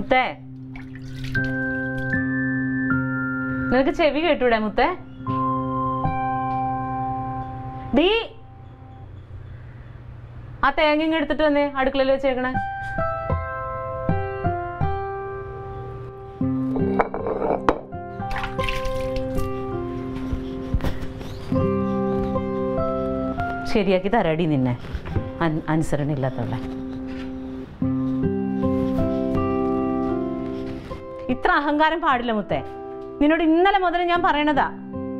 മുത്തേ. നിനക്ക് ചെവി കേട്ടൂടെ മുത്തേ? ദീ. ആ തേങ്ങ ഇങ്ങ് എടുത്തിട്ട് വന്നേ അടുക്കളയിൽ വെച്ചേക്കണേ. ശരിയാക്കി തരാടി നിന്നെ. അനുസരണ ഇല്ലാത്തവളെ ഇത്ര അഹങ്കാരം പാടില്ല മുത്തേ. നിന്നോട് ഇന്നലെ മുതൽ ഞാൻ പറയണതാ.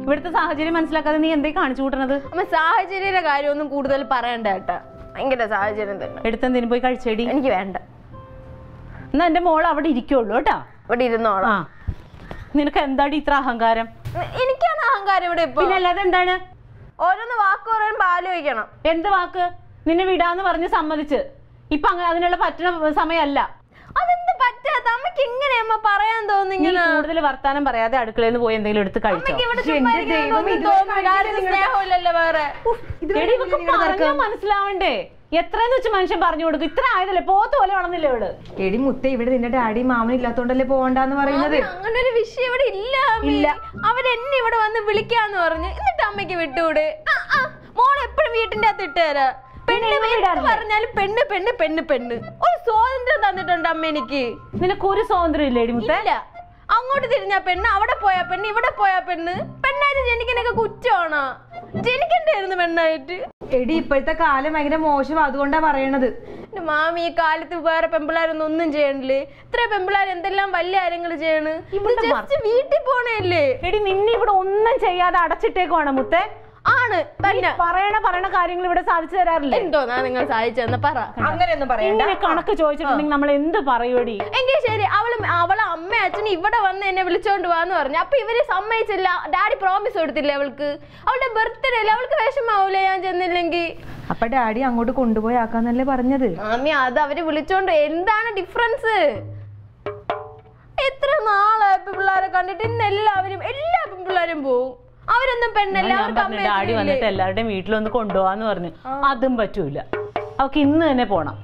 ഇവിടുത്തെ സാഹചര്യം മനസ്സിലാക്കാതെ നീ എന്തേ കാണിച്ചു കൂട്ടണത്? അമ്മ സാഹചര്യയുടെ കാര്യമൊന്നും കൂടുതൽ പറയണ്ട കേട്ടാ ഭയങ്കര സാഹചര്യം തന്നെ. എടുത്തെന്തിനു പോയി കഴിച്ചേടി? എനിക്ക് വേണ്ട. എന്നാ എന്റെ മോൾ അവിടെ ഇരിക്കുള്ളൂ കേട്ടാ. അവിടെ ഇരുന്നോളാ. നിനക്ക് എന്താടി ഇത്ര അഹങ്കാരം? എനിക്കാണ് അഹങ്കാരം ഇവിടെ പിന്നെ അല്ലാതെ എന്താണ്? ഓരോന്ന് വാക്ക് പറയുമ്പോ ആലോചിക്കണം എന്ത് വാക്ക്? നിന്നെ വിടാന്ന് പറഞ്ഞ് സമ്മതിച്ച്. ഇപ്പൊ അതിനുള്ള പറ്റണ സമയമല്ല. അതെന്ത് പറ്റാത്ത അമ്മയ്ക്ക് എങ്ങനെ അമ്മ പറയാൻ നീ തോന്നിങ്ങനെ കൂടുതൽ വർത്താനം പറയാതെ അടുക്കളയിൽ പോയി എന്തെങ്കിലും എടുത്ത് കഴിച്ചോ? മനസ്സിലാവണ്ടേ? എത്രയെന്ന് വെച്ച് മനുഷ്യൻ പറഞ്ഞു കൊടുക്കും? ഇത്ര ആയതല്ലേ? പോത്ത് പോലെ വളർന്നില്ല ഇവൾ? എടി മുത്ത ഇവിടെ നിന്റെ ഡാഡി മാമൻ ഇല്ലാത്തോണ്ടല്ലേ പോകണ്ടെന്ന് പറയുന്നത്? അങ്ങനെ ഒരു വിഷയം ഇവിടെ ഇല്ല ഇല്ല. അവരെന്നെ ഇവിടെ വന്ന് വിളിക്കാന്ന് പറഞ്ഞു എന്നിട്ട് അമ്മയ്ക്ക് വിട്ടുകൂടെ എപ്പോഴും വീട്ടിന്റെ അകത്ത് ഇട്ടുതരാ പറഞ്ഞാലും പെണ്ണ് പെണ്ണ് പെണ്ണ് പെണ്ണ്. ഒരു സ്വാതന്ത്ര്യം തന്നിട്ടുണ്ട് അമ്മ എനിക്ക്? നിനക്ക് ഒരു സ്വാതന്ത്ര്യം ഇല്ലേടി അങ്ങോട്ട് തിരിഞ്ഞ പെണ്ണ് അവിടെ പോയാ പെണ്ണ് ഇവിടെ പോയാ പെണ്ണ്. പെണ്ണായിട്ട് ജനിക്കനൊക്കെ കുറ്റമാണോ? ജനിക്കണ്ടായിരുന്നു പെണ്ണായിട്ട്. എടി ഇപ്പോഴത്തെ കാലം ഭയങ്കര മോശം അതുകൊണ്ടാ പറയണത്. മാമി ഈ കാലത്ത് വേറെ പെമ്പിളാരൊന്നും ഒന്നും ചെയ്യണില്ലേ? ഇത്ര പെമ്പിളാർ എന്തെല്ലാം വലിയ കാര്യങ്ങൾ ചെയ്യണ്? വീട്ടിൽ പോണേല്ലേ എടി നിന്നെ ഇവിടെ ഒന്നും ചെയ്യാതെ അടച്ചിട്ടേക്കുവാണ് മുത്തേ. ആണ്. തന്നെ പറയണ പറയണ കാര്യങ്ങൾ ഇവിടെ സാധിച്ചു തരാറില്ലേ? എന്തോ നിങ്ങൾ സാധിച്ചെന്ന് പറ. അങ്ങനെയൊന്നും പറയണ്ട. കണക്ക് ചോദിച്ചിട്ടുണ്ടെങ്കിൽ നമ്മൾ എന്ത് പറയൂടി എങ്കിൽ ശരി അവൾ അവളെ അമ്മ അച്ഛൻ ഇവിടെ വന്ന് എന്നെ വിളിച്ചോണ്ട് പോവാന്ന് പറഞ്ഞു. അപ്പൊ ഇവർ സമ്മതിച്ചില്ല. ഡാഡി പ്രോമിസ് കൊടുത്തില്ല അവൾക്ക്? അവളുടെ ബർത്ത്ഡേ അല്ലേ? അവൾക്ക് വിഷമാവൂലേ ഞാൻ ചെന്നില്ലെങ്കിൽ അപ്പൊ ഡാഡി അങ്ങോട്ട് കൊണ്ടുപോയി ആക്കാന്നല്ലേ പറഞ്ഞത്? മാമി അത് അവർ വിളിച്ചോണ്ട് എന്താണ് ഡിഫറൻസ് എത്ര നാളായി പിള്ളേരെ കണ്ടിട്ട് ഇന്ന് എല്ലാവരും എല്ലാ പിള്ളേരും പോവും. അവരൊന്നും പെണ്ണല്ല ഡാഡി വന്നിട്ട് എല്ലാവരുടെയും വീട്ടിലൊന്ന് കൊണ്ടുപോവാന്ന് പറഞ്ഞു. അതും പറ്റൂല. അവക്ക് ഇന്ന് തന്നെ പോണം.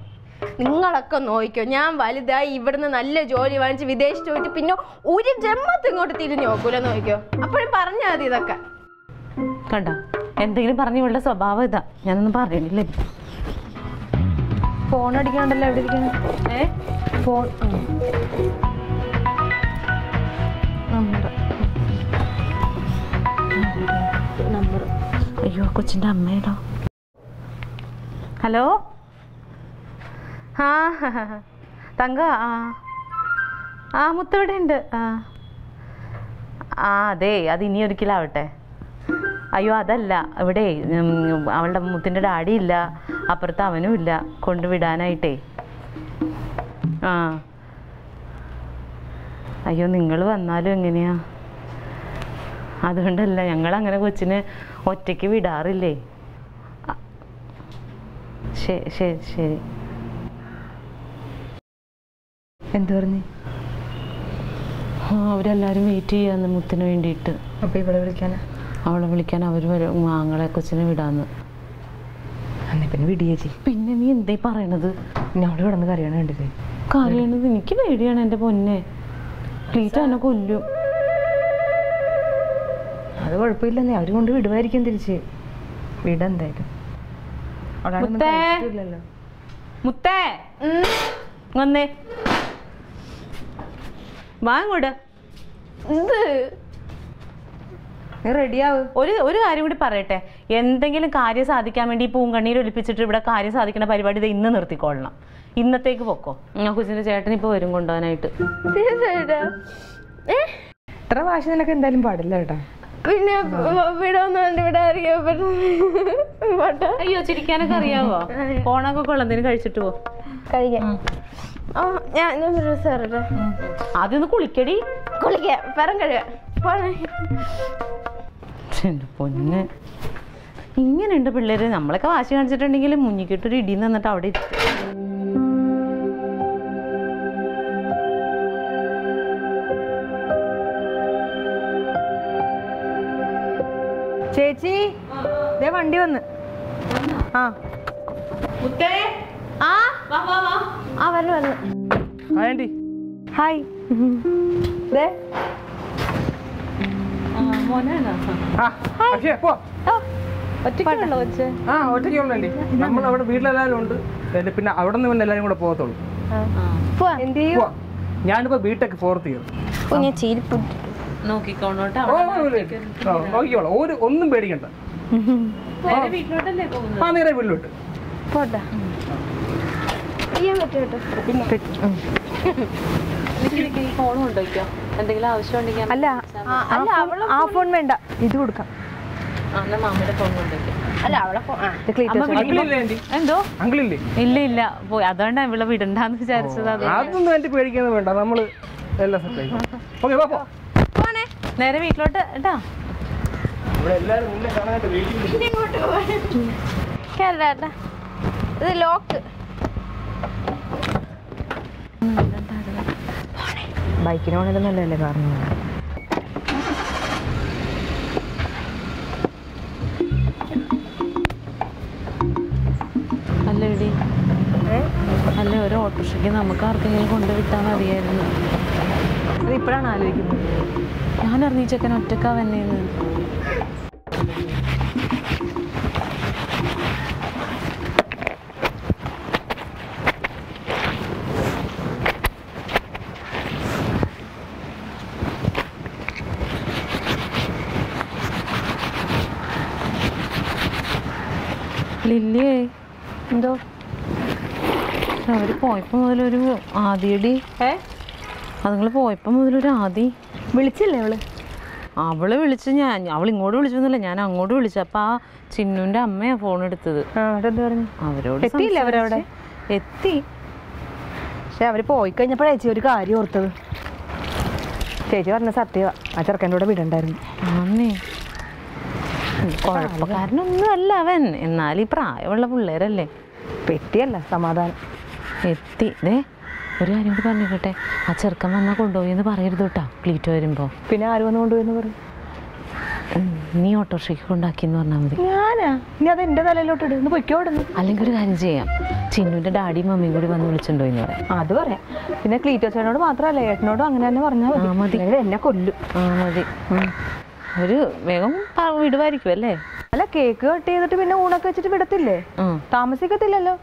നിങ്ങളൊക്കെ നോക്കിക്കോ ഞാൻ വലുതായി ഇവിടുന്ന് നല്ല ജോലി വാങ്ങിച്ച് വിദേശത്ത് പോയിട്ട് പിന്നെ ഒരു ജന്മത്ത് ഇങ്ങോട്ട് തിരിഞ്ഞു നോക്കൂല നോക്കിക്കോ അപ്പോഴും പറഞ്ഞാൽ മതി ഇതൊക്കെ. കണ്ട? എന്തെങ്കിലും പറഞ്ഞു ഇവളുടെ സ്വഭാവം ഇതാ. ഞാനൊന്നും പറയണില്ലേ? ഫോൺ അടിക്കാണ്ടല്ലോ എവിടെ ഇരിക്കുന്നു ഏ? ഫോൺ. അയ്യോ കൊച്ചിന്റെ അമ്മേടോ. ഹലോ? ആ തങ്ക ആ. ആ മുത്തവിടെ ഉണ്ട് ആ. ആ അതെ അത് ഇനി ഒരിക്കലാവട്ടെ. അയ്യോ അതല്ല. ഇവിടെ അവളുടെ മുത്തിന്റെ ഡാഡി ഇല്ല. അപ്പുറത്ത് അവനും ഇല്ല. കൊണ്ടുവിടാനായിട്ടേ ആ. അയ്യോ നിങ്ങൾ വന്നാലും എങ്ങനെയാ? അതുകൊണ്ടല്ല ഞങ്ങൾ അങ്ങനെ കൊച്ചിനെ ഒറ്റയ്ക്ക് വിടാറില്ലേ? ശരി ശരി ശരി. എന്ത് പറഞ്ഞു? ആ, അവരെല്ലാവരും വെയിറ്റ് ചെയ്യാന്ന് മുത്തിന് വേണ്ടിയിട്ട്. അപ്പൊ ഇവിടെ വിളിക്കാനാ? അവളെ വിളിക്കാൻ അവർ വരും. ആങ്ങളെ കൊച്ചിനെ വിടാന്ന്. അന്നേ പിന്നെ വിടിയേച്ചി പിന്നെ നീ എന്തേ പറയണത്? പിന്നെ അവിടെ കിടന്ന് കരയണ കണ്ടില്ലേ? കരയണത് എനിക്ക് പേടിയാണ് എന്റെ പൊന്നെ. ക്ലീറ്റ് എന്നെ കൊല്ലും. അത് കുഴപ്പമില്ലെന്നേ. അവർ കൊണ്ട് വിടുമായിരിക്കും തിരിച്ച്. വിടെന്തായാലും അവളാണൊന്നും മുത്തേ. മുത്തേ. വന്നേ. വാങ്ങോട് ഇങ്ങോട്ട് ഇത് നീ റെഡിയാവ് ഒരു ഒരു കാര്യം കൂടി പറയട്ടെ. എന്തെങ്കിലും കാര്യം സാധിക്കാൻ വേണ്ടി ഈ പൂങ്കണ്ണീര് ഒലിപ്പിച്ചിട്ട് ഇവിടെ കാര്യം സാധിക്കുന്ന പരിപാടി ഇത് ഇന്ന് നിർത്തിക്കൊള്ളണം. ഇന്നത്തേക്ക് പൊക്കോ. ഞാൻ കുസിന്റെ ചേട്ടൻ ഇപ്പൊ വരും കൊണ്ടുപോകാനായിട്ട്? ഇത്ര വാശി നിനക്ക് എന്തായാലും പാടില്ല കേട്ടാ. പിന്നെ ഇവിടെ പറഞ്ഞിട്ട് ഇവിടെ അറിയപ്പെട്ടു അയ്യോ ചിരിക്കാനൊക്കെ അറിയാവോ? ഫോണൊക്കെ കൊള്ളന്തേനും കഴിച്ചിട്ട് പോ. കഴിക്കാം. ഞാൻ ആദ്യം കുളിക്കടി. കുളിക്കാം. പോണേ. എന്റെ പൊന്ന്. ഇങ്ങനെയുണ്ട് പിള്ളേര്. നമ്മളൊക്കെ വാശി കാണിച്ചിട്ടുണ്ടെങ്കിൽ മുന്നിക്കിട്ടൊരു ഇടി നിന്നിട്ട് അവിടെ ഇരിക്കും. ദേ വണ്ടി വന്ന്. ആ. മുത്തേ. ആ? വാ വാ വാ. ആ വന്നു വന്നു ആന്റി. ഹായ്. ദേ. നമ്മൾ അവിടെ വീട്ടിലെല്ലാവരും ഉണ്ട്. പിന്നെ അവിടെ നിന്ന് എല്ലാരും കൂടെ പോകത്തുള്ളൂ. ഞാനിപ്പോ ബിടെക് ഫോർത്ത് ഇയർ ഞാൻ ചീരിപ്പു നോക്കിക്കോണോട്ടോ ഓ നോക്കിക്കോളാം ഒരു ഒന്നും പേടിക്കണ്ട. ആ. നേരെ വീട്ടിലോട്ട്. പോട്ടെ. അല്ല ആ, ഫോൺ വേണ്ട. ഇത് കൊടുക്കാം. എന്തോ? ഇല്ല ഇല്ല. പോയി അതുകൊണ്ടാ ഇവിടെ വിടണ്ടാന്ന് വിചാരിച്ചത് അത് അതൊന്നും. എന്റെ പേടിക്കുന്നത് വേണ്ട. നമ്മൾ എല്ലാം സെറ്റ് ആയി ഓക്കെ നേരെ വീട്ടിലോട്ട് കേട്ടോ കേരള ഇത് ലോക്ക് ബൈക്കിന് നല്ലതല്ലേ കാരണം അല്ല ഇടി. അല്ല ഒരു ഓട്ടോറിക്ഷയ്ക്ക് നമുക്ക് ആർക്കെങ്കിലും കൊണ്ടുവിട്ടാൽ മതിയായിരുന്നു. ഇത് ഇപ്പോഴാണ് ആലോചിക്കുന്നത്. ഞാൻ അറിഞ്ഞ ചെക്കൻ ഒറ്റക്കാ വന്നേന്ന്. ലില്ലിയേ എന്തോ? അവർ പോയപ്പോൾ മുതലൊരു ആദിയടി. ഏ? അതുങ്ങൾ പോയപ്പോൾ മുതലൊരു ആദി. വിളിച്ചില്ലേ അവൾ? അവൾ വിളിച്ചു ഞാൻ അവൾ ഇങ്ങോട്ട് വിളിച്ചൊന്നുമില്ല. ഞാൻ അങ്ങോട്ട് വിളിച്ചു. അപ്പൊ ആ ചിന്നുന്റെ അമ്മയാ ഫോൺ എടുത്തത്. അവരോട് എത്തിയില്ലേ അവരവിടെ? എത്തി. പക്ഷെ അവർ പോയി കഴിഞ്ഞപ്പോഴേ ചേച്ചി ഒരു കാര്യം ഓർത്തത്. ചേച്ചി പറഞ്ഞ സത്യ ആ ചെറുക്കന്റെ കൂടെ വിടണ്ടായിരുന്നു. ആന്നേ. കുഴപ്പക്കാരനൊന്നും അല്ല അവൻ. എന്നാൽ ഈ പ്രായമുള്ള പിള്ളേരല്ലേ? പെട്ടിയല്ല സമാധാനം. എത്തി. ദേ ഒരു കാര്യം കൂടി പറഞ്ഞിട്ടെ. ആ ചെറുക്കൻ വന്നാൽ കൊണ്ടുപോയി എന്ന് പറയരുത് കേട്ടോ. ക്ലീറ്റ് വരുമ്പോൾ പിന്നെ ആര് വന്ന് കൊണ്ടുപോയി എന്ന് പറയും? നീ ഓട്ടോറിക്ഷയ്ക്ക് കൊണ്ടാക്കി എന്ന് പറഞ്ഞാൽ മതി. ഞാനാ? നീ അത് എന്റെ തലയിലോട്ട് ഇടുന്നു പൊയ്ക്കോടുന്നു അല്ലെങ്കിൽ ഒരു കാര്യം ചെയ്യാം. ചിന്നുവിന്റെ ഡാഡിയും മമ്മിയും കൂടി വന്ന് വിളിച്ചിട്ടുണ്ടോ എന്ന് പറയാം. അത് പറയാം. പിന്നെ ക്ലീറ്റോച്ചനോട് മാത്രമല്ല ഏട്ടനോടും അങ്ങനെ തന്നെ പറഞ്ഞാൽ മതി. എന്നെ കൊല്ലും. ആ മതി. ഒരു വേഗം വിടുവായിരിക്കും അല്ലേ? അല്ല കേക്ക് കട്ട് ചെയ്തിട്ട് പിന്നെ ഊണൊക്കെ വെച്ചിട്ട് വിടത്തില്ലേ? താമസിക്കത്തില്ലല്ലോ?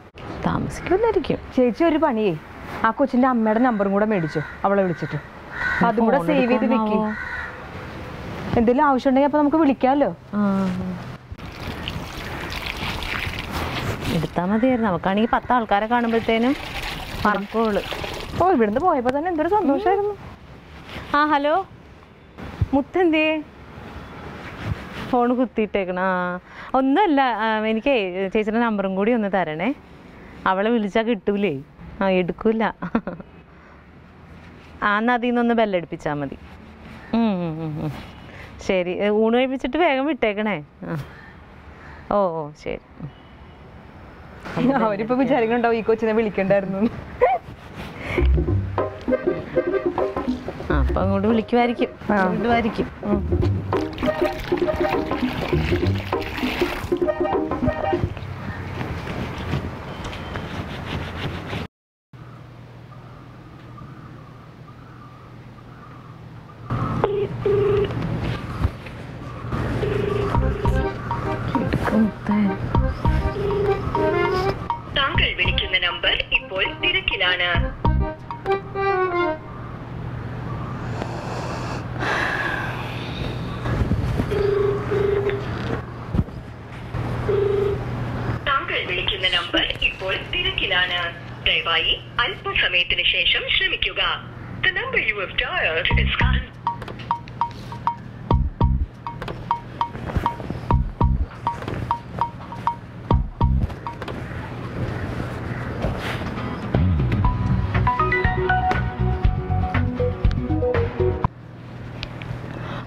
താമസിക്കുന്നായിരിക്കും ചേച്ചി ഒരു പണിയേ. ആ കൊച്ചിന്റെ അമ്മയുടെ നമ്പറും കൂടെ മേടിച്ചു. അവളെ വിളിച്ചിട്ട്. അതും കൂടെ സേവ് ചെയ്ത് വെക്കി? എന്തെങ്കിലും ആവശ്യം ഉണ്ടെങ്കിൽ അപ്പൊ നമുക്ക് വിളിക്കാമല്ലോ. എടുത്താ മതിയായിരുന്നു. നമുക്കാണെങ്കിൽ പത്ത് ആൾക്കാരെ കാണുമ്പോഴത്തേനും മറക്കോൾ. ഓ ഇവിടുന്ന് പോയപ്പോ തന്നെ എന്തൊരു സന്തോഷമായിരുന്നു ആ ഹലോ? മുത്തെന്തേ? ഫോൺ കുത്തിയിട്ടേക്കണ. ആ. ഒന്നുമല്ല എനിക്ക് എനിക്കേ ചേച്ചിയുടെ നമ്പറും കൂടി ഒന്ന് തരണേ. അവളെ വിളിച്ചാൽ കിട്ടൂലേ? ആ എടുക്കൂല. ആ എന്നാൽ അതിൽ നിന്നൊന്ന് ബെല്ലടിപ്പിച്ചാൽ മതി. ശരി. ഊണ് കഴിപ്പിച്ചിട്ട് വേഗം വിട്ടേക്കണേ. ഓ ഓ ശരി. അവരിപ്പോ വിചാരിക്കണ്ടാവും ഈ കൊച്ചിനെ വിളിക്കണ്ടായിരുന്നു അപ്പൊ അങ്ങോട്ട് വിളിക്കുമായിരിക്കും. വിടുമായിരിക്കും.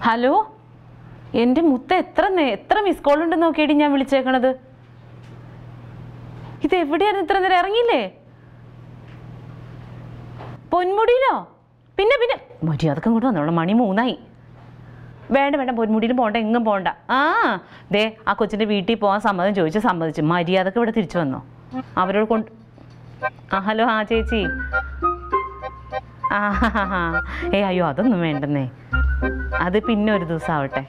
ഹലോ? എന്റെ മുത്ത എത്ര എത്ര മിസ് കോൾ ഉണ്ടെന്ന് നോക്കിയിട്ട് ഞാൻ വിളിച്ചേക്കണത്. ഇത് എവിടെയായിരുന്നു ഇത്ര നേരം ഇറങ്ങിയില്ലേ? പൊന്മുടിയിലോ? പിന്നെ പിന്നെ. മര്യാദക്കും കൂടെ വന്നോളൂ. മണി മൂന്നായി. വേണ്ട വേണ്ട. പൊന്മുടിയിലും പോകണ്ട എങ്ങും പോകണ്ട ആ ദേ ആ കൊച്ചിന്റെ വീട്ടിൽ പോകാൻ സമ്മതം ചോദിച്ചു സമ്മതിച്ചു. മര്യാദയ്ക്ക് ഇവിടെ തിരിച്ചു വന്നോ. അവരോട് കൊണ്ട് ആ ഹലോ ആ ചേച്ചി. ആ ഏ അയ്യോ അതൊന്നും വേണ്ടെന്നേ. അത് പിന്നെ ഒരു ദിവസം ആവട്ടെ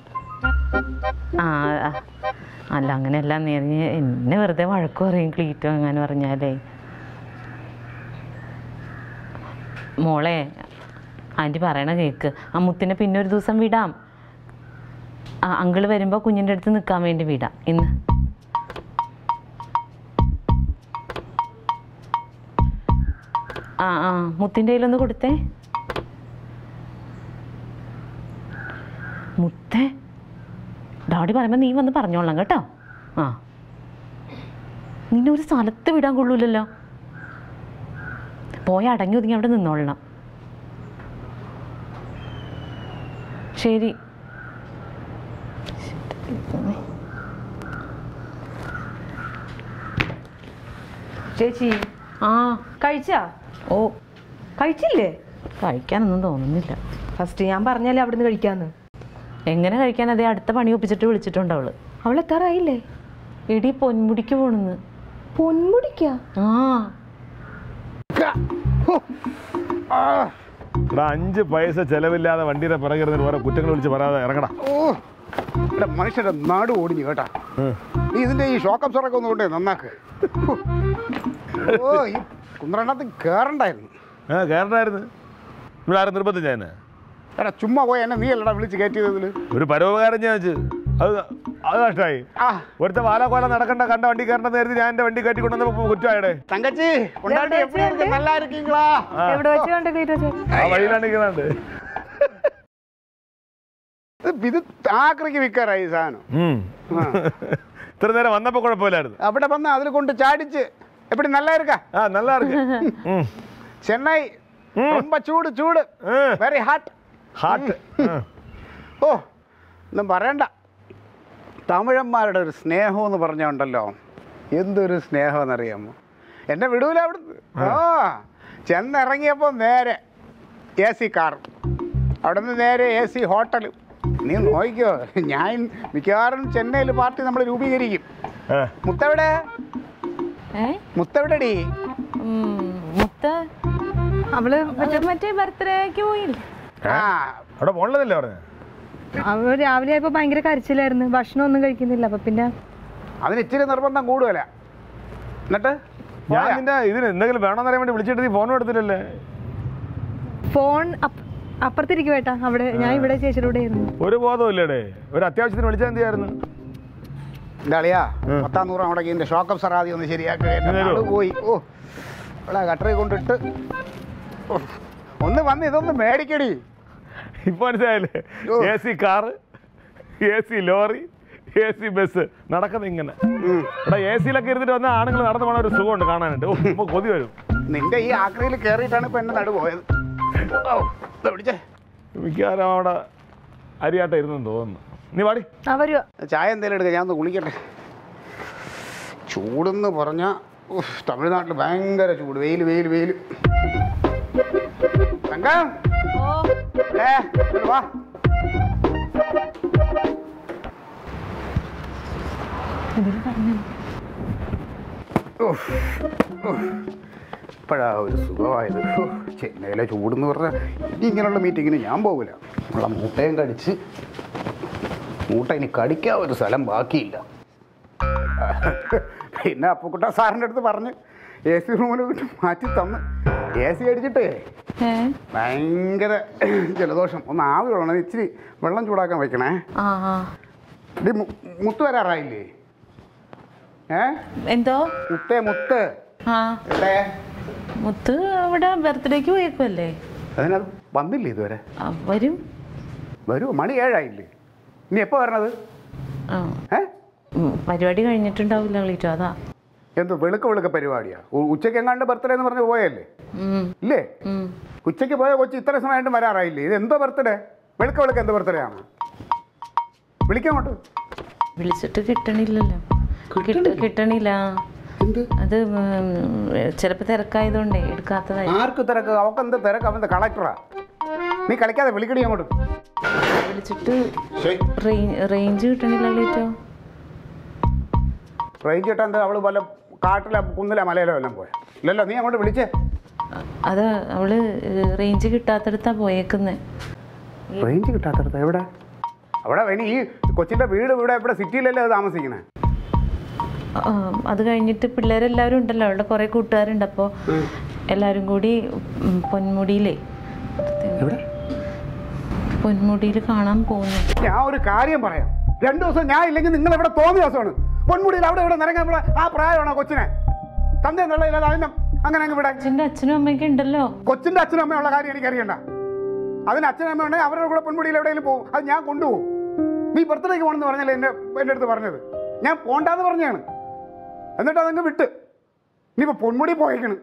ആ. അല്ല അങ്ങനെയല്ല. നേരിഞ്ഞ് എന്നെ വെറുതെ വഴക്ക് പറയും ക്ലീറ്റോ അങ്ങനെ പറഞ്ഞാലേ മോളെ ആന്റി പറയണ കേക്ക്. ആ മുത്തിനെ പിന്നെ ഒരു ദിവസം വിടാം. ആ അങ്കിൾ വരുമ്പോൾ കുഞ്ഞിന്റെ അടുത്ത് നിൽക്കാൻ വേണ്ടി വിടാം. ഇന്ന്. ആ ആ. മുത്തിന്റെ കയ്യിലൊന്ന് കൊടുത്തേ. മുത്തേ ഡാഡി പറയുമ്പോൾ നീ വന്ന് പറഞ്ഞോളാം കേട്ടോ. ആ. നിന്നെ ഒരു സ്ഥലത്ത് വിടാൻ കൊള്ളൂലല്ലോ. പോയി അടങ്ങി ഒതുങ്ങി അവിടെ നിന്നോളണം. ശരി. ചേച്ചി ആ. കഴിച്ചാ? ഓ. കഴിച്ചില്ലേ? കഴിക്കാനൊന്നും തോന്നുന്നില്ല. ഫസ്റ്റ് ഞാൻ പറഞ്ഞല്ലേ അവിടുന്ന് കഴിക്കാന്ന്? എങ്ങനെ കഴിക്കാൻ അതേ അടുത്ത പണി ഒപ്പിച്ചിട്ട് വിളിച്ചിട്ടുണ്ട് അവൾ. അവൾ എത്താറായില്ലേ? എടി പൊന്മുടിക്ക് പോണെന്ന്. പൊന്മുടിക്ക? ആ. എടാ അഞ്ച് പൈസ ചെലവില്ലാതെ വണ്ടിയുടെ പിറകിരുന്നിട്ട് ഓരോ കുറ്റങ്ങൾ വിളിച്ച് പറയാതെ ഇറങ്ങടാ. ഓ മനുഷ്യന്റെ നാട് ഓടിഞ്ഞു കേട്ടാ. നീ ഇതിന്റെ ഈ ഷോക്ക് അബ്സോറൊക്കെ ഒന്ന് കൊണ്ടേ നന്നാക്ക്. ഓ ഈ കുന്ത്രണ്ണത്തിൽ കേറണ്ടായിരുന്നു. ആ കയറണ്ടായിരുന്നു ഇവിടെ ആരും എടാ ചുമ്മാ പോയ എന്നെ നീ അല്ലടാ വിളിച്ച് കയറ്റിയതിൽ ഒരു പരോപകാരം ഞാൻ വെച്ച്. അത് അത് നഷ്ടമായി. ഒരുത്തെ വാലാക്കോല നടക്കണ്ട കണ്ട വണ്ടി കയറണ്ട നേരത്തെ ഞാൻ എന്റെ വണ്ടി കയറ്റി കൊണ്ടുവന്ന കുറ്റമായടെ. തങ്കച്ചി ആ. വഴിയിലാണ് ഇത് താക്കറിക്ക് വിൽക്കാറായി സാധനം. ഇത്ര നേരം വന്നപ്പോ കുഴപ്പമില്ലായിരുന്നു. അവിടെ വന്ന അതിൽ കൊണ്ട് ചാടിച്ച്. എപ്പടി നല്ലാ ഇരിക്കാ ചെന്നൈ. ரொம்ப சூடு சூடு வெரி ஹாட் ഹാർട്ട് ഓ ഒന്നും പറയണ്ട. തമിഴന്മാരുടെ ഒരു സ്നേഹം എന്ന് പറഞ്ഞുണ്ടല്ലോ എന്തൊരു സ്നേഹം എന്നറിയാമോ എന്നെ വിടൂല അവിടുന്ന്. ആ. ചെന്നിറങ്ങിയപ്പോൾ നേരെ എ സി കാർ. അവിടെ നിന്ന് നേരെ എ സി ഹോട്ടൽ. നീ നോക്കിയോ ഞാൻ മിക്കവാറും ചെന്നൈയിൽ പാർട്ടി നമ്മൾ രൂപീകരിക്കും. മുത്തവിടെ? മുത്തവിടെ മുത്തെവിടെടി? മുത്ത്. അവൾ മറ്റേ ബർത്ത്ഡേക്ക് പോയില്ലേ? അവിടെ പോകണതല്ലേ പറഞ്ഞു? അവൾ രാവിലെ ആയപ്പോ ഭയങ്കര കരച്ചിലായിരുന്നു. ഭക്ഷണം ഒന്നും കഴിക്കുന്നില്ല. അപ്പൊ പിന്നെ അതിന് ഇച്ചിരി നിർബന്ധം കൂടുതല എന്നിട്ട് ഞാൻ? നിന്റെ ഇതിന് എന്തെങ്കിലും വേണമെന്ന് അറിയാൻ വേണ്ടി വിളിച്ചിട്ട് നീ ഫോൺ എടുത്തില്ലല്ലേ? ഫോൺ അപ്പ- അപ്പുറത്തിരിക്കും ഏട്ടാ അവിടെ ഞാൻ ഇവിടെ ചേച്ചിയുടെ ഒരു ബോധമില്ലേടേ ഒരു അത്യാവശ്യത്തിന് വിളിച്ചാൽ എന്ത് ചെയ്യായിരുന്നു എന്താളിയാ പത്താം നൂറ് മുടക്കി എന്റെ ഷോക്കപ്പ് സറാദി ഒന്ന് ശരിയാക്കുക? പോയി. ഓ ഇവിടെ കട്ടറി കൊണ്ടിട്ട്. ഒന്ന് വന്ന് ഇതൊന്ന് മേടിക്കടി. ഇപ്പൊ മനസ്സിലായില്ലേ. A C car A C lorry A C bus നടക്കുന്നത് ഇങ്ങനെ ഇവിടെ എ സിയിലൊക്കെ ഇരുന്നിട്ട് വന്ന ആണുങ്ങൾ നടന്നു പോണ ഒരു സുഖമുണ്ട് കാണാനായിട്ട്. ഇപ്പൊ കൊതി വരും. നിന്റെ ഈ ആക്രിയിൽ കയറിയിട്ടാണ് ഇപ്പൊ എന്നെ നടു പോയത്. മിക്കവാറും അവിടെ അരിയാട്ട ഇരുന്നെന്ന് തോന്നുന്നു. നീ പാടി ചായ എന്തെങ്കിലും എടുക്ക ഞാൻ ഒന്ന് കുളിക്കട്ടെ. ചൂടെന്ന് പറഞ്ഞാൽ തമിഴ്നാട്ടിൽ ഭയങ്കര ചൂട്. വെയിൽ വെയിൽ വെയിൽ തങ്കം ഏ ഇങ്ങോട്ട് വാ. ഇപ്പോഴാ ഒരു സുഖമായത്. ചെന്നൈയിലെ ചൂടെന്ന് പറഞ്ഞാൽ ഇനി ഇങ്ങനെയുള്ള മീറ്റിങ്ങിന് ഞാൻ പോകില്ല നമ്മളെ മൂട്ടയും കടിച്ച് മൂട്ട ഇനി കടിക്കാൻ ഒരു സ്ഥലം ബാക്കിയില്ല. പിന്നെ അപ്പുക്കുട്ട സാറിന്റെ അടുത്ത് പറഞ്ഞ് എ സി റൂമിൽ മാറ്റി തന്ന്. എ സി അടിച്ചിട്ടേ ഭയങ്കര ജലദോഷം. ഒന്ന് ആവി കൊള്ളണം. ഇച്ചിരി വെള്ളം ചൂടാക്കാൻ വെക്കണേ. മുത്ത് വരാറായില്ലേ? ഏ? എന്തോ? മുത്തേ മുത്ത്. മുത്ത് അവിടെ ബർത്ത്ഡേക്ക് പോയേക്കുമല്ലേ അതിനത് വന്നില്ലേ ഇതുവരെ? വരും. വരുമോ മണി ഏഴായില്ലേ? ഇനി എപ്പോ വരണത്? പരിപാടി കഴിഞ്ഞിട്ടുണ്ടാവില്ല കളീറ്റോ അതാ. എന്തോ വെളുക്ക വെളുക്ക പരിപാടിയാ? ഉച്ചയ്ക്ക് ഉച്ചയ്ക്ക് എങ്ങാണ്ട് ബർത്ത്ഡേ എന്ന് പറഞ്ഞ് പോയല്ലേ? ഇല്ലേ? ഉച്ചയ്ക്ക് ഉച്ചയ്ക്ക് പോയ കൊച്ചു ഇത്ര സമയമായിട്ടും വരാറായില്ലേ? ഇത് എന്തോ ബർത്ത്ഡേ വെളുക്ക വെളുക്ക എന്തോ ബർത്ത്ഡേ ആണ്? വിളിക്കാം അങ്ങോട്ട്. വിളിച്ചിട്ട് കിട്ടണില്ലല്ലോ. കിട്ടണില്ല? അത് ചിലപ്പോ തിരക്കായതുകൊണ്ടേ എടുക്കാത്തതായി. ആർക്ക് തിരക്ക്? അവക്ക് എന്താ തിരക്ക്? അവന്റെ കളക്ടറാ നീ കളിക്കാതെ വിളിക്കടി അങ്ങോട്ട്. വിളിച്ചിട്ട് റേഞ്ച് കിട്ടണില്ലല്ലോ റേഞ്ച് കിട്ടാൻ അവൾ വല്ല കാട്ടിലെ കുന്നിലെ മലയിലോ എല്ലാം പോയ. ഇല്ലല്ലോ നീ അങ്ങോട്ട് വിളിച്ചേ. അത് അവൾ റേഞ്ച് കിട്ടാത്തടത്താ പോയേക്കുന്നേ. റേഞ്ച് കിട്ടാത്തടുത്താ? എവിടെ? അവിടെ ഇനി ഈ കൊച്ചിന്റെ വീട് ഇവിടെ ഇവിടെ സിറ്റിയിലല്ലേ അത് താമസിക്കണേ? അത് കഴിഞ്ഞിട്ട് പിള്ളേരെല്ലാവരും ഉണ്ടല്ലോ അവളുടെ കുറെ കൂട്ടുകാരുണ്ട്. അപ്പോൾ എല്ലാരും കൂടി പൊന്മുടിയിലേ. പൊന്മുടിയിൽ കാണാൻ പോകുന്നു ഞാൻ ഒരു കാര്യം പറയാം. രണ്ടു ദിവസം ഞാൻ ഇല്ലെങ്കിൽ നിങ്ങൾ ഇവിടെ തോന്നിയ ദിവസമാണ്. പൊന്മുടിയിൽ അവിടെ ഇവിടെ നിറങ്ങാൻ ഇവിടെ ആ പ്രായമാണോ കൊച്ചിനെ? തന്റെ നല്ല അതിനും അങ്ങനെ അങ്ങ് ഇവിടെ. അച്ഛന്റെ അച്ഛനും അമ്മയൊക്കെ ഉണ്ടല്ലോ. കൊച്ചിന്റെ അച്ഛനും അമ്മയുള്ള കാര്യം എനിക്കറിയണ്ട. അതിന് അച്ഛനും അമ്മ ഉണ്ടെങ്കിൽ അവരുടെ കൂടെ പൊന്മുടിയിൽ എവിടെയെങ്കിലും പോകും. അത് ഞാൻ കൊണ്ടുപോകും. നീ ബർത്ത്ഡേക്ക് പോകണമെന്ന് പറഞ്ഞല്ലേ എന്റെ എന്റെ അടുത്ത് പറഞ്ഞത്? ഞാൻ പോണ്ടാന്ന് പറഞ്ഞാണ്. എന്നിട്ട് അതങ്ങ് വിട്ട്. ഇനിയിപ്പോൾ പൊന്മുടി പോയേക്കണ്.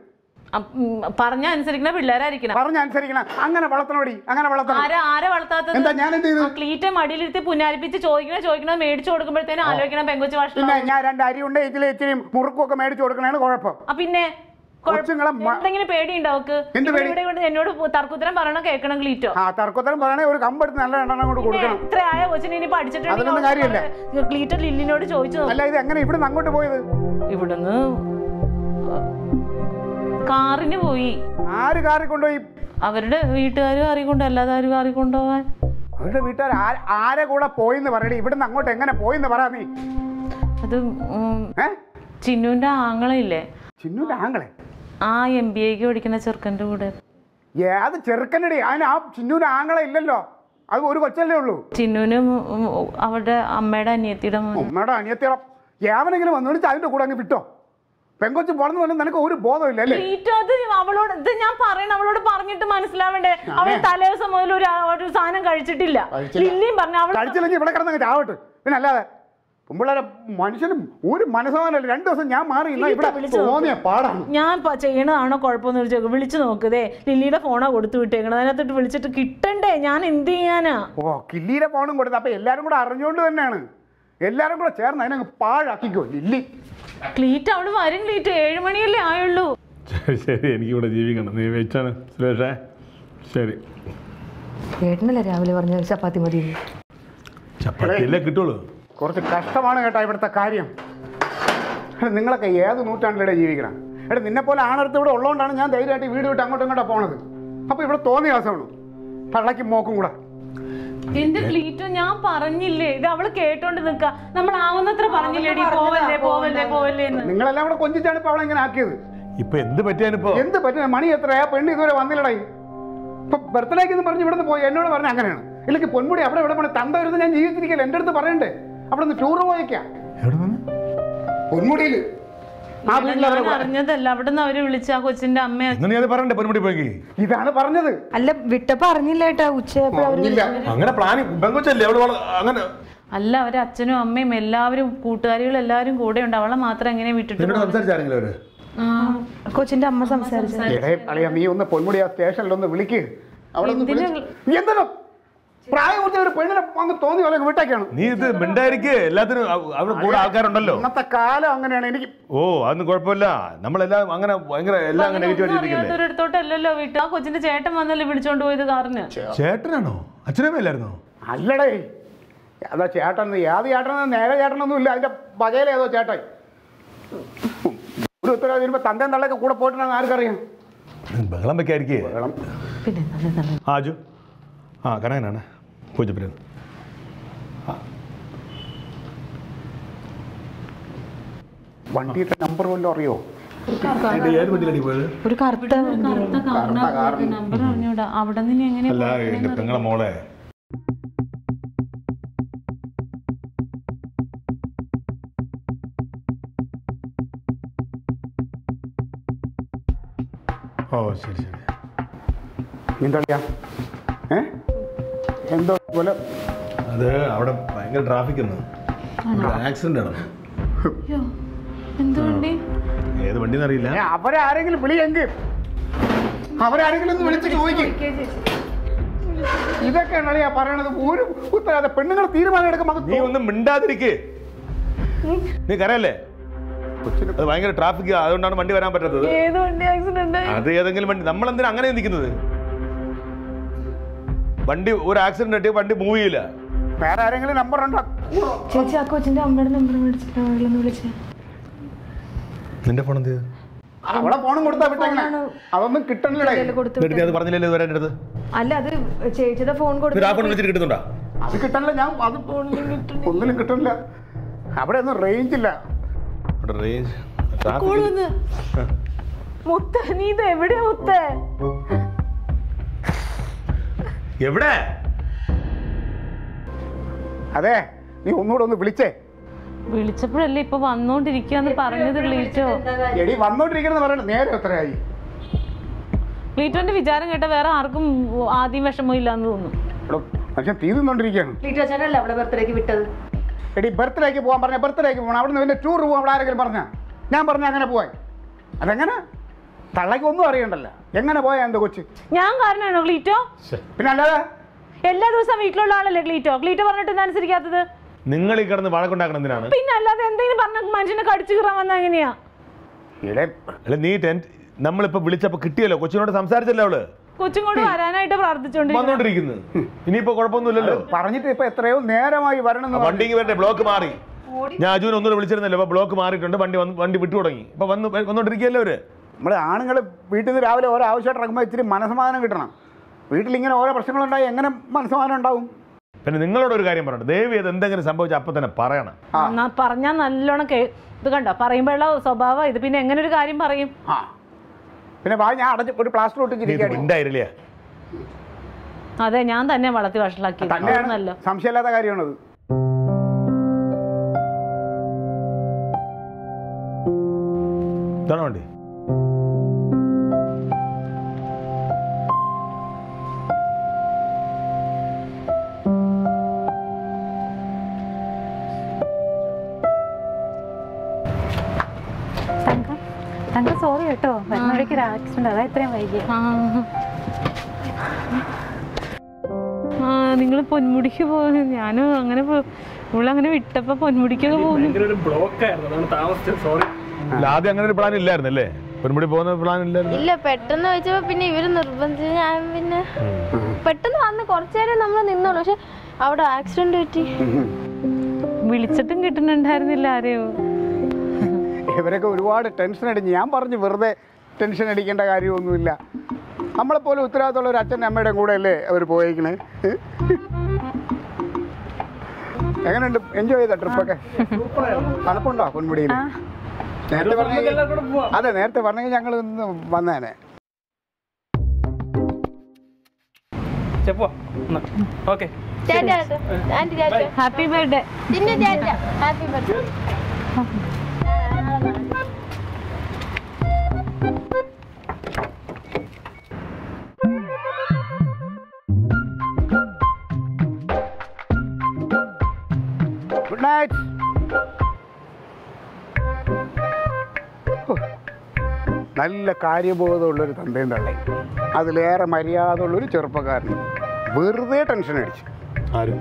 പറഞ്ഞ പിള്ളേരായിരിക്കണം. പറഞ്ഞ അനുസരിക്കണം. അങ്ങനെ വളർത്തണോടി അങ്ങനെ വളർത്തണം. ആരെ ആരെ വളർത്താത്തത്? എന്താ ഞാൻ എന്ത് ചെയ്തു ക്ലീറ്റെ മടിയിലിരുത്തി പുന്നാരിപ്പിച്ച് ചോദിക്കണ ചോദിക്കണ മേടിച്ചു കൊടുക്കുമ്പോഴത്തേനും ആലോചിക്കണം പെങ്കൊച്ചു ഭാഷ പിന്നെ ഞാൻ രണ്ട് അരി ഉണ്ട് ഇതിൽ ഇച്ചിരി മുറുക്കൊക്കെ മേടിച്ചു കൊടുക്കണേണ് കുഴപ്പം. പിന്നെ എന്തെങ്കിലും പേടിയുണ്ടോ അവക്ക്? എന്നോട് തർക്കുത്തരം പറയണ കേൾക്കണം ക്ലീറ്റോ? ആ തർക്കത്തരം പറയണേ ഒരു കമ്പെടുത്ത് നല്ല രണ്ടെണ്ണം കൊണ്ട് കൊടുക്കണം. ഇത്ര ആയ കൊച്ചിനെ ഇനി അതിനൊന്നും കാര്യമില്ല. ക്ലീറ്റർ ലില്ലിനോട് ചോദിച്ചു അല്ല ഇത് എങ്ങനെ ഇവിടെ നിന്ന് അങ്ങോട്ട് പോയത്? ഇവിടുന്ന് കാറിന് പോയി. ആര് കാറി കൊണ്ടുപോയി അവരുടെ വീട്ടുകാർ കാറിക്കൊണ്ട് അല്ലാതെ ആര് കാറി കൊണ്ടുപോവാൻ അവരുടെ വീട്ടുകാർ ആരെ കൂടെ പോയിന്ന് പറയണേ ഇവിടുന്ന് അങ്ങോട്ട് എങ്ങനെ പോയിന്ന് പറ നീ. അത് ചിന്നുവിന്റെ ആങ്ങളയില്ലേ ചിന്നുവിന്റെ ആങ്ങളെ? ആ എം ബി എക്ക് പഠിക്കുന്ന ചെറുക്കന്റെ കൂടെ. ഏത് ചെറുക്കനടി. അതിന് ആ ചിന്നുവിന്റെ ആങ്ങളെ ഇല്ലല്ലോ. അത് ഒരു കൊച്ചല്ലേ ഉള്ളൂ. ചിന്നുവിനും അവരുടെ അമ്മയുടെ അനിയത്തിയുടെ അമ്മയുടെ അനിയത്തിയുടെ ഏവനെങ്കിലും വന്നു വിളിച്ചാൽ അതിന്റെ കൂടെ അങ്ങ് വിട്ടോ. പെങ്കൊച്ച് പോണെന്ന് പറഞ്ഞാൽ നിനക്ക് ഒരു ബോധമില്ല അല്ലേ? അവളോട് ഇത് ഞാൻ പറയണ അവളോട് പറഞ്ഞിട്ട് മനസ്സിലാവണ്ടേ? അവൾ തലേ ദിവസം മുതൽ ഒരു ഒരു സാധനം കഴിച്ചിട്ടില്ല. ലില്ലിയും പറഞ്ഞു അവൾ കഴിച്ചില്ലെങ്കിൽ ഇവിടെ കിടന്നങ്ങ് ചാവട്ടെ. പിന്നെ അല്ലാതെ മനുഷ്യനും ഒരു മനസ്സമാനല്ല രണ്ടു ദിവസം ഞാൻ മാറി ഇന്നാ ഇവിടെ തോന്നിയ പാടാണ്. ഞാൻ ചെയ്യണതാണോ കുഴപ്പമെന്ന് വിളിച്ചു വിളിച്ചു നോക്കുതേ ലില്ലിയുടെ ഫോണാ കൊടുത്തു വിട്ടേക്കണത്. അതിനകത്തോട്ട് വിളിച്ചിട്ട് കിട്ടണ്ടേ? ഞാൻ എന്ത് ചെയ്യാനാ? ഓ കില്ലിയുടെ ഫോണും കൊടുത്തു. അപ്പൊ എല്ലാരും കൂടെ അറിഞ്ഞുകൊണ്ട് തന്നെയാണ്. എല്ലാരും കൂടെ ചേർന്ന് അതിനങ്ങ് പാഴാക്കിക്കോ ലില്ലി. ക്ലീറ്റ് അവൾ വരും ക്ലീറ്റ് ഏഴ് മണിയല്ലേ ആയുള്ളൂ. ശരി ശരി. എനിക്കിവിടെ ജീവിക്കണം. നീ വെച്ചാണ് സുരേഷേ ശരി. ചേട്ടനല്ലേ രാവിലെ പറഞ്ഞ ചപ്പാത്തി മതി ചപ്പാത്തിയല്ലേ കിട്ടുള്ളൂ? കുറച്ച് കഷ്ടമാണ് കേട്ടോ ഇവിടുത്തെ കാര്യം. നിങ്ങളൊക്കെ ഏത് നൂറ്റാണ്ടിലൂടെ ജീവിക്കണം? എടാ നിന്നെ പോലെ ആണടുത്ത് ഇവിടെ ഉള്ളതുകൊണ്ടാണ് ഞാൻ ധൈര്യമായിട്ട് വീട് വിട്ട് അങ്ങോട്ടും ഇങ്ങോട്ടാണ് പോണത്. അപ്പൊ ഇവിടെ തോന്നിയ ദിവസമാണ് പള്ളക്കും മോക്കും കൂടെ. എന്റെ ക്ലീറ്റോ ഞാൻ പറഞ്ഞില്ലേ? ഇത് അവൾ കേട്ടോണ്ട് നിക്ക. നമ്മൾ ആവുന്നത്ര പറഞ്ഞില്ലേടി? പോവല്ലേ പോവല്ലേ പോവല്ലേ. എന്ന്. നിങ്ങളെല്ലാം കൂടെ കൊഞ്ചിച്ചാണ് ഇപ്പൊ അവളെ ഇങ്ങനെ ആക്കിയത്? ഇപ്പൊ എന്ത് പറ്റിയാനിപ്പോ എന്ത് പറ്റിയ മണി എത്രയാ? പെണ്ണ് ഇതുവരെ വന്നില്ലടായി ഇപ്പൊ ബർത്ത്ഡേക്ക് എന്ന് പറഞ്ഞ് ഇവിടുന്ന് പോയി. എന്നോട് പറഞ്ഞ അങ്ങനെയാണ്. ഇല്ലെങ്കിൽ പൊന്മുടി അവിടെ ഇവിടെ പോണേ തന്ത വരുന്നത് ഞാൻ ജീവിച്ചിരിക്കില്ല? എന്റെ അടുത്ത് പറയണ്ടേ? അവിടെ നിന്ന് ടൂർ പോയേക്കാം പൊന്മുടിയിൽ. പൊന്മുടിയിൽ ആ വീട്ടിൽ ഞാൻ അവരെ അറിഞ്ഞതല്ല. അവിടുന്ന് അവർ വിളിച്ച ആ കൊച്ചിന്റെ അമ്മ ഇന്ന് നീ അത് പറയണ്ടേ പൊന്മുടി പോയി ഇതാണ് പറഞ്ഞത്. അല്ല വിട്ടപ്പോ അറിഞ്ഞില്ല അവർ ഇല്ല അങ്ങനെ പ്ലാനിങ് പെങ്കൊച്ചല്ലേ? അവൾ വള- അങ്ങനെ അല്ല അവരെ അച്ഛനും അമ്മയും എല്ലാവരും കൂട്ടുകാരികൾ എല്ലാവരും കൂടെ ഉണ്ട്. അവളെ മാത്രം എങ്ങനെ വിട്ടിട്ട് നിന്നോട് സംസാരിച്ചാരെങ്കിലും അവർ? കൊച്ചിന്റെ അമ്മ സംസാരിച്ചു. എടേ അളിയ നീ ഒന്ന് പൊന്മുടി ആ സ്റ്റേഷനിലൊന്ന് വിളിക്ക്. അവിടെ ഒന്ന് വിളിച്ച് നീ എന്തിനാ പ്രായപൂർത്തി ഒരു പെണ്ണിനെ അങ്ങ് തോന്നി പോലെ വിട്ടേക്കാണ്. നീ ഇത് മിണ്ടായിരിക്കേ. എല്ലാത്തിനും അവ- അവിടെ കൂടെ ആൾക്കാരുണ്ടല്ലോ. ഇന്നത്തെ കാലം അങ്ങനെയാണ്. എനിക്ക് ഓ അതൊന്നും കുഴപ്പമില്ല. നമ്മളെല്ലാം അങ്ങനെ ഭയങ്കര എല്ലാം അങ്ങനെ നെഗറ്റീവ് വീട്ടിൽ ആ കൊച്ചിന്റെ ചേട്ടൻ വന്നല്ലേ വിളിച്ചോണ്ട് പോയത് കാറിന്? ചേട്ടനാണോ? അച്ഛനമ്മയില്ലായിരുന്നോ അല്ലടേ. അതാ ചേട്ടൻ. ഏത് ചേട്ടൻ നേരെ ചേട്ടനൊന്നും ഇല്ല. അതിന്റെ പകയിലേതോ ചേട്ടൻ. ഒരു ഉത്തരവാദി വരുമ്പോ തന്തേം തള്ളൊക്കെ കൂടെ പോയിട്ടുണ്ടെന്ന് ആർക്കറിയാം? ബഹളം വെക്കായിരിക്കേ പിന്നെ ആജു ആ കനകനാണ്. പൂജപ്പുര വണ്ടിയുടെ നമ്പർ വല്ലതും അറിയോ? ഒരു കറുത്ത നമ്പർ അറിഞ്ഞൂടാ. അവിടെ നിന്ന് എങ്ങനെ മോളെ. ഓ ശരി ശരി. ഏ? എന്തോ പോലെ. അത് അവിടെ ഭയങ്കര ട്രാഫിക് ആക്സിഡന്റ് എന്തുകൊണ്ടേ ഏത് വണ്ടി അറിയില്ല. അവരാരെങ്കിലും വിളിയെങ്കിൽ അവരാരെങ്കിലും ഒന്ന് വിളിച്ച് ചോദിക്കും. ഇതൊക്കെയാണ് ഞാൻ പറയണത്? ഒരു ഉത്തരവാദിത്ത. പെണ്ണുങ്ങൾ തീരുമാനം എടുക്കുമ്പോൾ നീ ഒന്നും മിണ്ടാതിരിക്കേ. നീ കരയല്ലേ? അത് ഭയങ്കര ട്രാഫിക് അതുകൊണ്ടാണ് വണ്ടി വരാൻ പറ്റാത്തത്. ഏത് വണ്ടി ആക്സിഡന്റ് അത് ഏതെങ്കിലും വണ്ടി. നമ്മൾ എന്തിനാ അങ്ങനെ നിൽക്കുന്നത് വണ്ടി ഒരു ആക്സിഡന്റ് പറ്റിയ വണ്ടി മൂവ് ചെയ്യില്ല. വേറെ ആരെങ്കിലും നമ്പർ ഉണ്ടോ? ചേച്ചി ആ കൊച്ചിന്റെ അമ്മയുടെ നമ്പർ മേടിച്ചിട്ട് വിളിച്ചത് വിളിച്ചേ നിന്റെ ഫോൺ എന്ത്? അവളെ ഫോണും കൊടുത്താ വിട്ടെങ്ങനെ അതൊന്നും കിട്ടണില്ലേ അത് പറഞ്ഞില്ലല്ലോ ഇതുവരെ അടുത്ത്? അല്ല അത് ചേച്ചിയുടെ ഫോൺ കൊടുത്തു ആ ഫോൺ വിളിച്ചിട്ട് കിട്ടുന്നുണ്ടോ? അത് കിട്ടണില്ല ഞാൻ അത് ഒന്നിലും കിട്ടണില്ല. അവിടെ ഒന്നും റേഞ്ച് ഇല്ല. വന്ന്. മുത്ത നീ ഇത് എവിടെയാ മുത്ത? എവിടെ? അതെ നീ ഒന്നുകൂടെ ഒന്ന് വിളിച്ചേ. വിളിച്ചപ്പോഴല്ലേ ഇപ്പൊ വന്നോണ്ടിരിക്കാന്ന് പറഞ്ഞത് ക്ലീറ്റോ? എടി വന്നോണ്ടിരിക്കുന്ന പറയണ നേരെ എത്രയായി? ക്ലീറ്റോന്റെ വിചാരം കേട്ട വേറെ ആർക്കും ആദ്യം വിഷമം ഇല്ലാന്ന് തോന്നുന്നു. എടോ മനുഷ്യൻ തീ നിന്നോണ്ടിരിക്കുകയാണ് ക്ലീറ്റോ ചേട്ടനല്ലേ അവിടെ ബർത്ത്ഡേക്ക് വിട്ടത്? എടി ബർത്ത്ഡേക്ക് പോകാൻ പറഞ്ഞ ബർത്ത്ഡേക്ക് പോകണം അവിടെ നിന്ന് ടൂർ പോകാൻ അവിടെ ആരെങ്കിലും പറഞ്ഞ? ഞാൻ പറഞ്ഞ അങ്ങനെ പോവാൻ. അതെങ്ങനെ? തള്ളയ്ക്ക് ഒന്നും അറിയണ്ടല്ലോ. എങ്ങനെ പോയാ എന്താ കൊച്ചു? ഞാൻ കാരണമാണോ ഗ്ലീറ്റോ? പിന്നെ അല്ലാതെ? എല്ലാ ദിവസവും വീട്ടിലുള്ള ആളല്ലേ ഗ്ലീറ്റോ? ക്ലീറ്റോ പറഞ്ഞിട്ട് എന്താ അനുസരിക്കാത്തത്? നിങ്ങൾ ഈ കിടന്ന് വഴക്കുണ്ടാക്കണം എന്തിനാണ്? പിന്നെ അല്ലാതെ എന്തെങ്കിലും പറഞ്ഞ മനുഷ്യനെ കടിച്ചു കീറാൻ വന്ന എങ്ങനെയാ? അല്ല നീ ടെൻ നമ്മളിപ്പോ വിളിച്ചപ്പോ കിട്ടിയല്ലോ. കൊച്ചിനോട് സംസാരിച്ചല്ലോ അവൾ. വരാനായിട്ട് പ്രാർത്ഥിച്ചോണ്ടിരിക്കുന്നു വന്നോണ്ടിരിക്കുന്നു. ഇനിയിപ്പോ കുഴപ്പമൊന്നുമില്ലല്ലോ. പറഞ്ഞിട്ട് ഇപ്പൊ എത്രയോ നേരമായി വരണം വണ്ടി വരട്ടെ ബ്ലോക്ക് മാറി. ഞാൻ അജുവിനെ ഒന്നുകൂടെ വിളിച്ചിരുന്നല്ലോ. അപ്പൊ ബ്ലോക്ക് മാറിയിട്ടുണ്ട്. വണ്ടി വണ്ടി വിട്ടു തുടങ്ങി. ഇപ്പൊ വന്ന് വന്നോണ്ടിരിക്കുകയല്ലോ അവർ? നമ്മൾ ആണുങ്ങൾ വീട്ടിൽ നിന്ന് രാവിലെ ഓരോ ആവശ്യമായിട്ട് ഇറങ്ങുമ്പോൾ ഇച്ചിരി മനസ്സമാധാനം കിട്ടണം. വീട്ടിൽ ഇങ്ങനെ ഓരോ പ്രശ്നങ്ങളുണ്ടായി എങ്ങനെ മനസ്സമാധാനം ഉണ്ടാവും? പിന്നെ നിങ്ങളോട് ഒരു കാര്യം പറഞ്ഞു ദേവി അത് എന്തെങ്കിലും സംഭവിച്ചാൽ അപ്പം തന്നെ പറയണം. പറഞ്ഞാൽ പറഞ്ഞാ നല്ലോണം കേ ഇത് കണ്ടോ? പറയുമ്പോഴുള്ള സ്വഭാവം ഇത്. പിന്നെ എങ്ങനെ ഒരു കാര്യം പറയും? ആ. പിന്നെ വാ ഞാൻ അടച്ച് ഒരു പ്ലാസ്റ്റർ ഒട്ടിച്ചിരിക്കുകയാണ്. അതെ ഞാൻ തന്നെ വളർത്തി വഷളാക്കി സംശയമില്ലാത്ത കാര്യമാണത്. ഇതാണോ വണ്ടി? ആക്സിഡന്റ്. അതാ ഇത്രയും വൈകിയ. ആ. നിങ്ങൾ പൊന്മുടിക്ക് പോകുന്നു ഞാനും അങ്ങനെ അങ്ങനെ വിട്ടപ്പോ പൊന്മുടിക്കൊക്കെ പോകുന്നു ഭയങ്കര ബ്ലോക്ക് ആയിരുന്നു. അതാണ് താമസിച്ചത്. സോറി അല്ല ആദ്യം അങ്ങനെ ഒരു പ്ലാൻ ഇല്ലായിരുന്നു അല്ലേ പെൺമുടി പോകുന്ന പ്ലാൻ ഇല്ലായിരുന്നു. ഇല്ല പെട്ടെന്ന് വെച്ചപ്പോ പിന്നെ ഇവർ നിർബന്ധിച്ച് ഞാൻ പിന്നെ പെട്ടെന്ന് വന്ന് കുറച്ചേരം നമ്മൾ നിന്നോളൂ. പക്ഷെ അവിടെ ആക്സിഡന്റ് പറ്റി. വിളിച്ചിട്ടും കിട്ടുന്നുണ്ടായിരുന്നില്ല ആരെയോ. ഇവരൊക്കെ ഒരുപാട് ടെൻഷൻ അടിഞ്ഞ്. ഞാൻ പറഞ്ഞു വെറുതെ ടെൻഷൻ അടിക്കേണ്ട കാര്യമൊന്നുമില്ല. നമ്മളെപ്പോലെ ഉത്തരവാദിത്തമുള്ള ഒരു അച്ഛന്റെ അമ്മയുടെയും കൂടെ അല്ലേ അവർ പോയേക്കണ്? എങ്ങനെയുണ്ട്? എൻജോയ് ചെയ്ത ട്രിപ്പൊക്കെ തണുപ്പുണ്ടോ പൊന്മുടിയിൽ നേരത്തെ പറഞ്ഞെങ്കിൽ അതെ നേരത്തെ പറഞ്ഞെങ്കിൽ ഞങ്ങൾ ഇന്ന് വന്നേനെ. Okay. Happy birthday happy birthday നല്ല കാര്യബോധമുള്ളൊരു തന്തയും തള്ളയും. അതിലേറെ മര്യാദ ഉള്ളൊരു ചെറുപ്പക്കാരൻ വെറുതെ ടെൻഷൻ അടിച്ചു. ആരും.